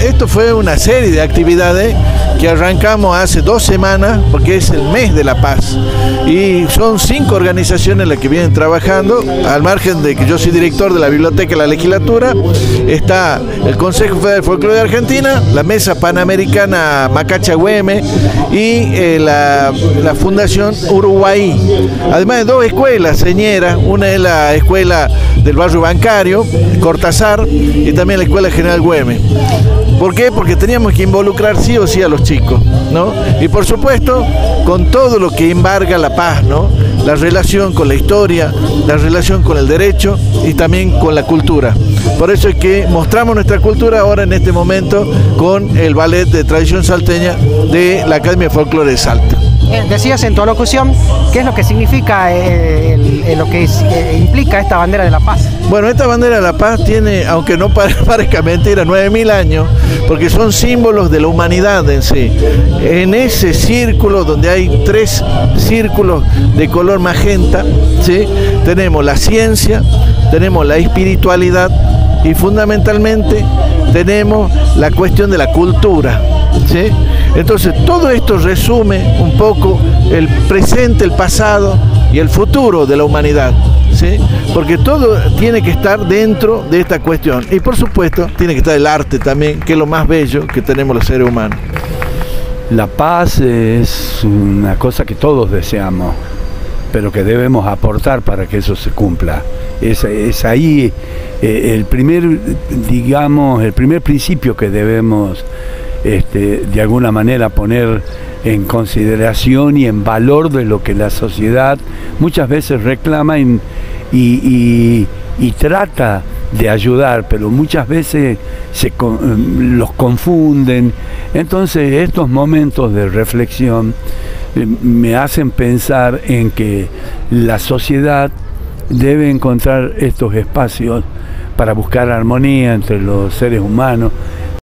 esto fue una serie de actividades que arrancamos hace dos semanas, porque es el mes de la paz. Y son cinco organizaciones las que vienen trabajando, al margen de que yo soy director de la Biblioteca de la Legislatura, está el Consejo Federal de Folclore de Argentina, la Mesa Panamericana Macacha Güeme y eh, la, la Fundación Uruguay. Además de dos escuelas señeras, una es la escuela del barrio bancario, Cortázar, y también la Escuela General Güemes. ¿Por qué? Porque teníamos que involucrar sí o sí a los chicos, ¿no? Y por supuesto, con todo lo que embarga la paz, ¿no? La relación con la historia, la relación con el derecho y también con la cultura. Por eso es que mostramos nuestra cultura ahora en este momento con el ballet de tradición salteña de la Academia de Folclore de Salta. Eh, decías en tu alocución qué es lo que significa, eh, lo que eh, implica esta bandera de la paz. Bueno, esta bandera de la paz tiene, aunque no pare- parezca mentira, 9.000 años, porque son símbolos de la humanidad en sí. En ese círculo, donde hay tres círculos de color magenta, ¿sí? tenemos la ciencia, tenemos la espiritualidad y fundamentalmente tenemos la cuestión de la cultura. ¿sí? Entonces, todo esto resume un poco el presente, el pasado y el futuro de la humanidad. ¿sí? Porque todo tiene que estar dentro de esta cuestión. Y por supuesto, tiene que estar el arte también, que es lo más bello que tenemos los seres humanos. La paz es una cosa que todos deseamos, pero que debemos aportar para que eso se cumpla. Es, es ahí eh, el primer, digamos, el primer principio que debemos este, de alguna manera poner en consideración y en valor de lo que la sociedad muchas veces reclama y, y- trata de ayudar, pero muchas veces se los confunden. Entonces estos momentos de reflexión me hacen pensar en que la sociedad debe encontrar estos espacios para buscar armonía entre los seres humanos,